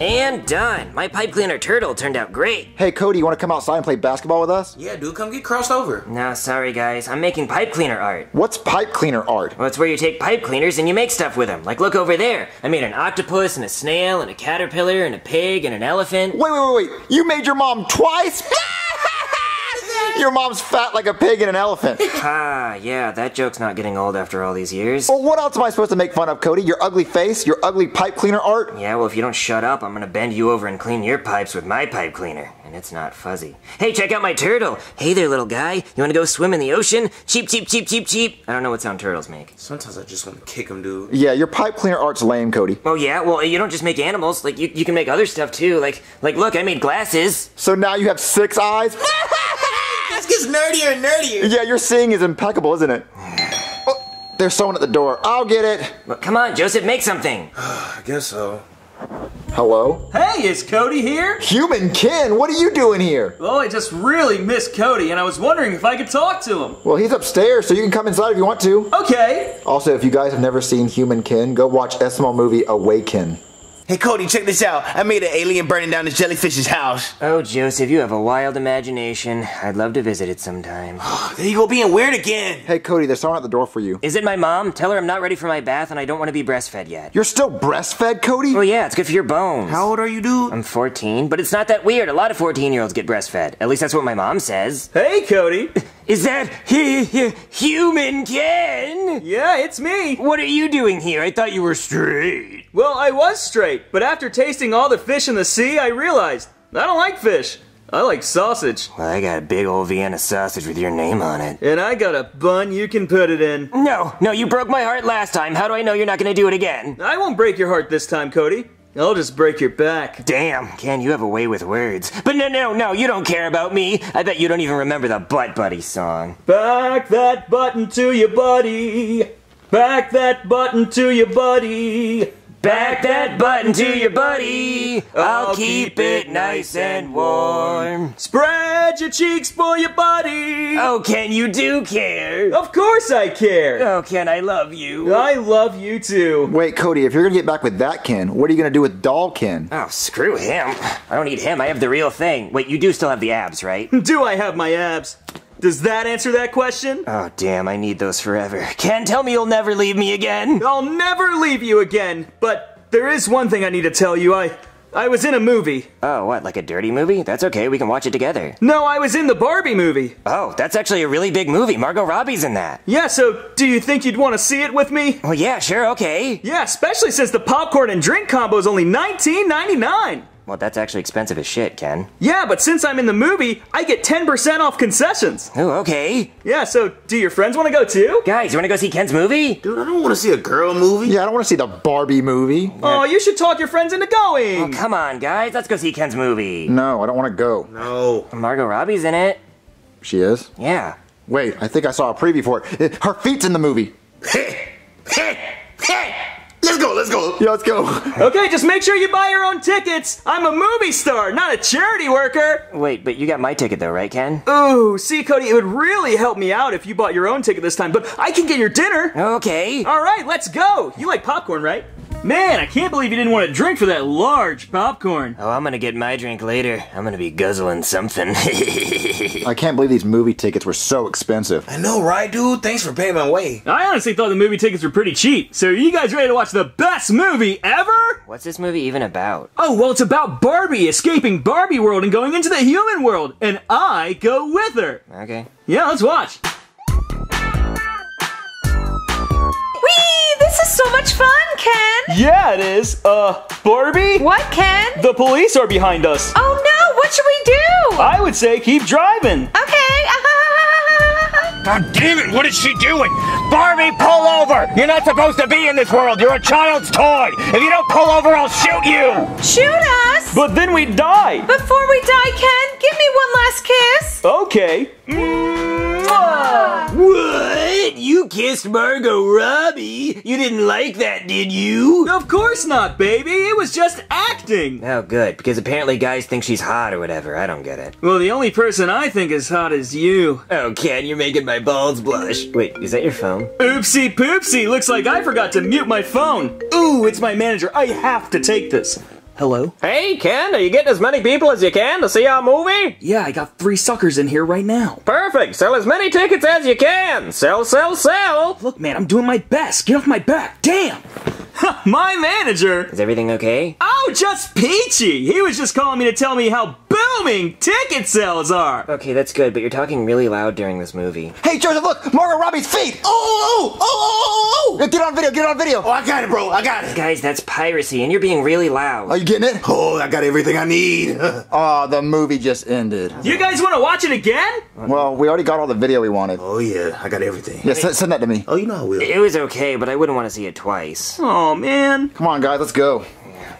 And done. My pipe cleaner turtle turned out great. Hey, Cody, you want to come outside and play basketball with us? Yeah, dude, come get crossed over. No, sorry guys. I'm making pipe cleaner art. What's pipe cleaner art? Well, it's where you take pipe cleaners and you make stuff with them. Like, look over there. I made an octopus and a snail and a caterpillar and a pig and an elephant. Wait, wait, wait, wait. You made your mom twice? your mom's fat like a pig and an elephant. Ah, yeah, that joke's not getting old after all these years. Well, what else am I supposed to make fun of, Cody? Your ugly face? Your ugly pipe cleaner art? Yeah, well, if you don't shut up, I'm gonna bend you over and clean your pipes with my pipe cleaner. And it's not fuzzy. Hey, check out my turtle! Hey there, little guy. You wanna go swim in the ocean? Cheap, cheap, cheap, cheap, cheap. I don't know what sound turtles make. Sometimes I just want to kick them, dude. Yeah, your pipe cleaner art's lame, Cody. Oh yeah, well, you don't just make animals. Like, you, you can make other stuff too. Like, like, look, I made glasses. So now you have six eyes? This gets nerdier and nerdier. yeah, your seeing is impeccable, isn't it? Oh, there's someone at the door. I'll get it. But come on, Joseph, make something. I guess so. Hello? Hey, is Cody here? Human Ken, what are you doing here? Well, I just really miss Cody, and I was wondering if I could talk to him. Well, he's upstairs, so you can come inside if you want to. Okay. Also, if you guys have never seen Human Ken, go watch SML movie Awaken. Hey, Cody, check this out. I made an alien burning down this jellyfish's house. Oh, Joseph, you have a wild imagination. I'd love to visit it sometime. There you go, being weird again. Hey, Cody, there's someone at the door for you. Is it my mom? Tell her I'm not ready for my bath and I don't want to be breastfed yet. You're still breastfed, Cody? Oh yeah, it's good for your bones. How old are you, dude? I'm 14, but it's not that weird. A lot of 14 year olds get breastfed. At least that's what my mom says. Hey, Cody. Is that hu- hu- human Ken? Yeah, it's me. What are you doing here? I thought you were straight. Well, I was straight, but after tasting all the fish in the sea, I realized I don't like fish. I like sausage. Well, I got a big old Vienna sausage with your name on it. And I got a bun you can put it in. No, no, you broke my heart last time. How do I know you're not gonna do it again? I won't break your heart this time, Cody. I'll just break your back. Damn, Ken, you have a way with words. But no, no, no, you don't care about me. I bet you don't even remember the Butt Buddy song. Back that button to your buddy. Back that button to your buddy. Back that button to your buddy. I'll keep it nice and warm. Spread your cheeks for your buddy. Oh, Ken you do care. Of course I care. Oh, Ken, I love you. I love you too. Wait, Cody, if you're gonna get back with that Ken, what are you gonna do with doll Ken? Oh, screw him. I don't need him. I have the real thing. Wait, you do still have the abs, right? Do I have my abs? Does that answer that question? Oh, damn, I need those forever. Ken, tell me you'll never leave me again. I'll never leave you again. But there is one thing I need to tell you. I I was in a movie. Oh, what, like a dirty movie? That's okay, we can watch it together. No, I was in the Barbie movie. Oh, that's actually a really big movie. Margot Robbie's in that. Yeah, so do you think you'd want to see it with me? Well, yeah, sure, okay. Yeah, especially since the popcorn and drink combo is only $19.99. Well, that's actually expensive as shit, Ken. Yeah, but since I'm in the movie, I get 10% off concessions. Oh, okay. Yeah, so do your friends want to go too? Guys, you wanna go see Ken's movie? Dude, I don't want to see a girl movie. Yeah, I don't wanna see the Barbie movie. Oh, you should talk your friends into going. Oh, Come on, guys, let's go see Ken's movie. No, I don't wanna go. No. Margot Robbie's in it. She is? Yeah. Wait, I think I saw a preview for it. Her feet's in the movie. Let's go, let's go. Yeah, let's go. Okay, just make sure you buy your own tickets. I'm a movie star, not a charity worker. Wait, but you got my ticket though, right, Ken? Ooh, see, Cody, it would really help me out if you bought your own ticket this time, but I can get your dinner. Okay. All right, let's go. You like popcorn, right? Man, I can't believe you didn't want to drink for that large popcorn. Oh, I'm gonna get my drink later. I'm gonna be guzzling something. I can't believe these movie tickets were so expensive. I know, right, dude? Thanks for paying my way. I honestly thought the movie tickets were pretty cheap. So, are you guys ready to watch the best movie ever? What's this movie even about? Oh, well, it's about Barbie escaping Barbie world and going into the human world, and I go with her. Okay. Yeah, let's watch. Whee! This is so much fun, Ken! Yeah, it is. Uh, Barbie? What, Ken? The police are behind us. Oh no, what should we do? I would say keep driving. Okay. God damn it, what is she doing? Barbie, pull over! You're not supposed to be in this world. You're a child's toy. If you don't pull over, I'll shoot you. Shoot us! But then we die. Before we die, Ken, give me one last kiss. Okay. What? You kissed Margot Robbie? You didn't like that, did you? Of course not, baby. It was just acting. Oh, good, because apparently guys think she's hot or whatever. I don't get it. Well, the only person I think is hot is you. Oh, Ken, you're making my balls blush. Wait, is that your phone? Oopsie poopsie, looks like I forgot to mute my phone. Ooh, it's my manager. I have to take this. Hello? Hey, Ken, are you getting as many people as you can to see our movie? Yeah, I got three suckers in here right now. Perfect. Sell as many tickets as you can. Sell, sell, sell. Look, man, I'm doing my best. Get off my back. Damn! my manager? Is everything okay? Oh, just peachy! He was just calling me to tell me how booming ticket sales are! Okay, that's good, but you're talking really loud during this movie. Hey, Joseph, look! Margot Robbie's feet! Oh, oh, oh, oh, oh, oh. oh, oh, oh! Get on video, get on video! Oh, I got it, bro. I got it. Guys, that's piracy, and you're being really loud. Are you getting it? Oh, I got everything I need. Oh, the movie just ended. You guys wanna watch it again? Well, we already got all the video we wanted. oh, yeah, I got everything. Yeah, send, send that to me. Oh, you know I will. It was okay, but I wouldn't want to see it twice. Oh man. Come on, guys, let's go.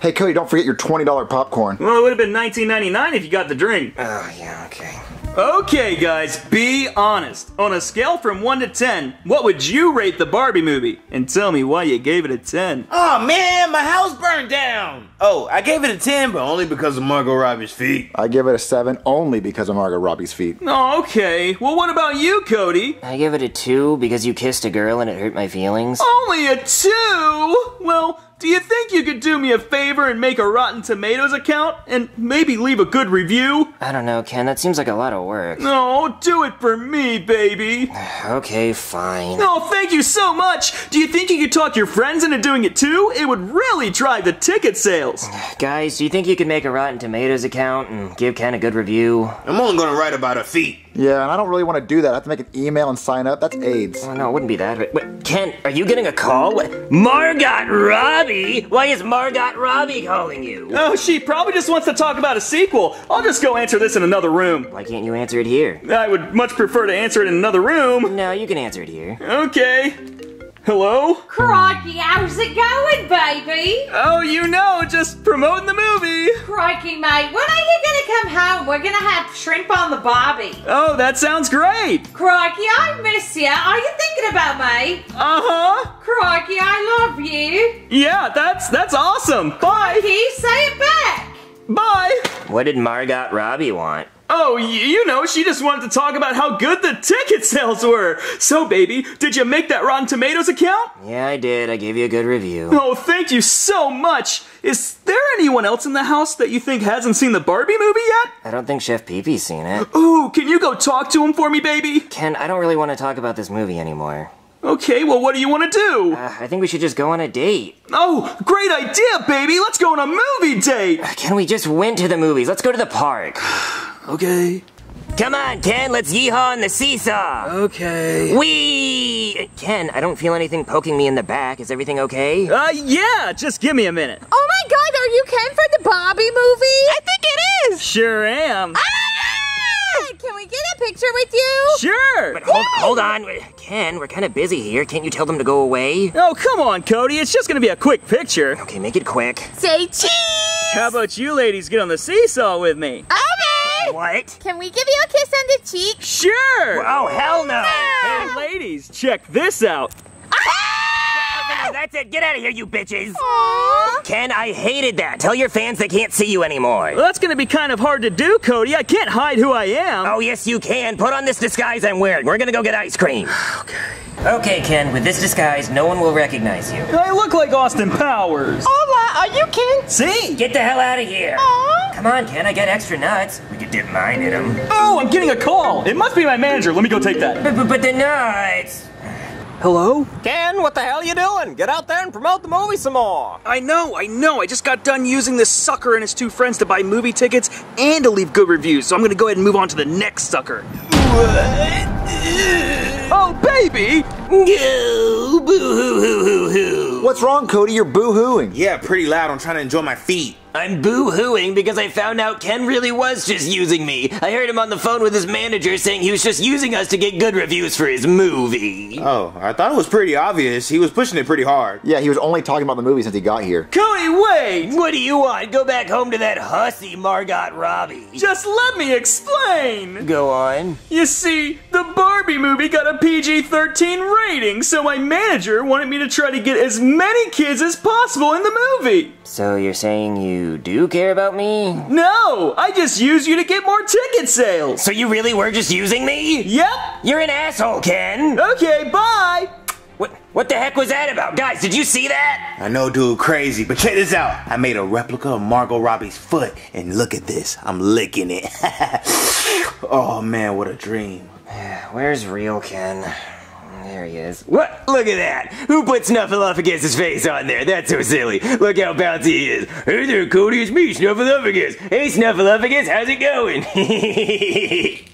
Hey, Cody, don't forget your $20 popcorn. Well, it would have been 19.99 if you got the drink. Oh, yeah, okay. Okay, guys, be honest. On a scale from 1 to 10, what would you rate the Barbie movie? And tell me why you gave it a 10. Oh, man, my house burned down. Oh, I gave it a 10, but only because of Margot Robbie's feet. I give it a 7 only because of Margot Robbie's feet. Oh, okay. Well, what about you, Cody? I give it a 2 because you kissed a girl and it hurt my feelings. Only a 2? Well, do you think you could do me a favor and make a Rotten Tomatoes account? And maybe leave a good review? I don't know, Ken, that seems like a lot of work. No, do it for me, baby. Okay, fine. Oh, thank you so much. Do you think you could talk your friends into doing it too? It would really drive the ticket sales. Guys, do you think you could make a Rotten Tomatoes account and give Ken a good review? I'm only gonna write about her feet. Yeah, and I don't really want to do that. I have to make an email and sign up. That's AIDS. Oh, no, it wouldn't be that. Wait, wait, Ken, are you getting a call? What? Margot Robbie? Why is Margot Robbie calling you? Oh, she probably just wants to talk about a sequel. I'll just go answer this in another room. Why can't you answer it here? I would much prefer to answer it in another room. No, you can answer it here. Okay. Hello? Crikey, how's it going, baby? Oh, you know, just promoting the movie. Crikey, mate, What are you gonna come home? We're gonna have shrimp on the barbie. Oh, that sounds great. Crikey, I miss you. Are you thinking about me? Uh huh. Crikey, I love you. Yeah, that's that's awesome. Bye. Crikey, say it back. Bye. What did Margot Robbie want? Oh, y- you know, she just wanted to talk about how good the ticket sales were. So, baby, did you make that Rotten Tomatoes account? Yeah, I did. I gave you a good review. Oh, thank you so much. Is there anyone else in the house that you think hasn't seen the Barbie movie yet? I don't think Chef Pee-Pee's seen it. Ooh, can you go talk to him for me, baby? Ken, I don't really want to talk about this movie anymore. Okay, well, what do you want to do? Uh, I think we should just go on a date. Oh, great idea, baby. Let's go on a movie date. Ken, we just went to the movies. Let's go to the park. Okay. Come on, Ken, let's yeehaw on the seesaw. Okay. Wee! Ken, I don't feel anything poking me in the back. Is everything okay? Uh, yeah, just give me a minute. Oh my god, are you Ken for the Barbie movie? I think it is. Sure am. Ah! Can we get a picture with you? Sure. But hold, hold on. Ken, we're kind of busy here. Can't you tell them to go away? Oh, come on, Cody. It's just gonna be a quick picture. Okay, make it quick. Say cheese. How about you ladies get on the seesaw with me? Okay. What? Can we give you a kiss on the cheek? Sure. Oh, hell no! Hey, ladies, check this out. Ah! No, that's it. Get out of here, you bitches! Aww. Ken, I hated that. Tell your fans they can't see you anymore. Well, that's gonna be kind of hard to do, Cody. I can't hide who I am. Oh, yes, you can. Put on this disguise I'm wearing. We're gonna go get ice cream. okay. Okay, Ken, with this disguise, no one will recognize you. I look like Austin Powers. Hola, are you Ken? See? Get the hell out of here. Aw. Come on, Ken, I got extra nuts. We could dip mine in them. Oh, I'm getting a call. It must be my manager. Let me go take that. But, but, but the nuts! Hello? Ken, what the hell are you doing? Get out there and promote the movie some more. I know, I know. I just got done using this sucker and his two friends to buy movie tickets and to leave good reviews, so I'm gonna go ahead and move on to the next sucker. Oh, baby! Go, boo hoo hoo hoo hoo. What's wrong, Cody? You're boo-hooing. Yeah, pretty loud. I'm trying to enjoy my feet. I'm boo hooing because I found out Ken really was just using me. I heard him on the phone with his manager saying he was just using us to get good reviews for his movie. Oh, I thought it was pretty obvious. He was pushing it pretty hard. Yeah, he was only talking about the movie since he got here. Cody, wait! What do you want? Go back home to that hussy Margot Robbie. Just let me explain! Go on. You see, the Barbie movie got a PG 13 rating, so my manager wanted me to try to get as many kids as possible in the movie. So you're saying you do care about me? No, I just used you to get more ticket sales. So you really were just using me? Yep. You're an asshole, Ken. Okay, bye. What, what the heck was that about? Guys, did you see that? I know, dude, crazy, but check this out. I made a replica of Margot Robbie's foot, and look at this. I'm licking it. oh man, what a dream. Where's real Ken? There he is. What? Look at that! Who put Snuffleupagus' face on there? That's so silly. Look how bouncy he is. Hey there, Cody, it's me, Snuffleupagus. Hey, Snuffleupagus, how's it going?